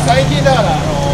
最近だからあの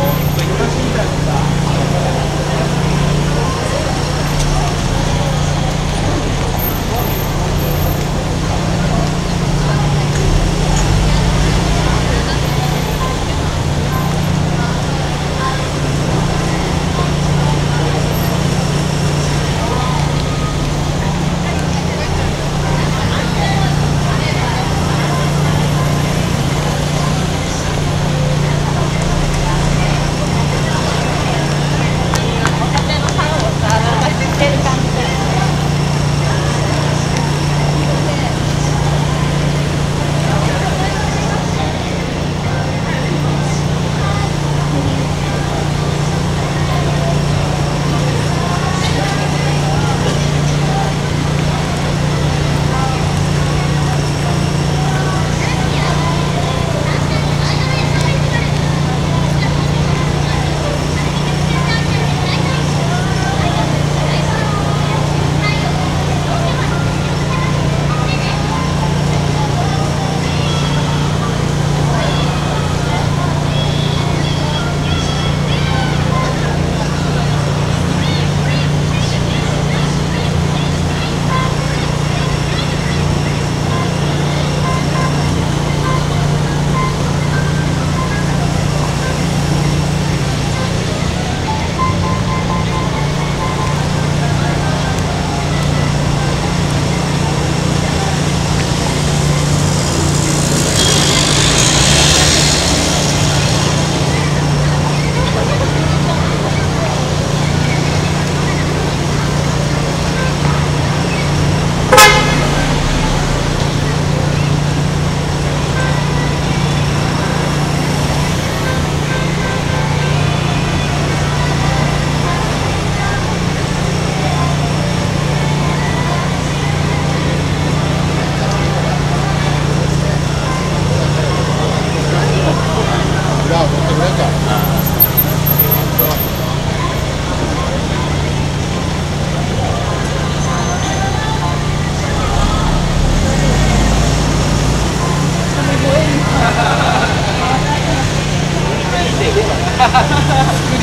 Obrigado.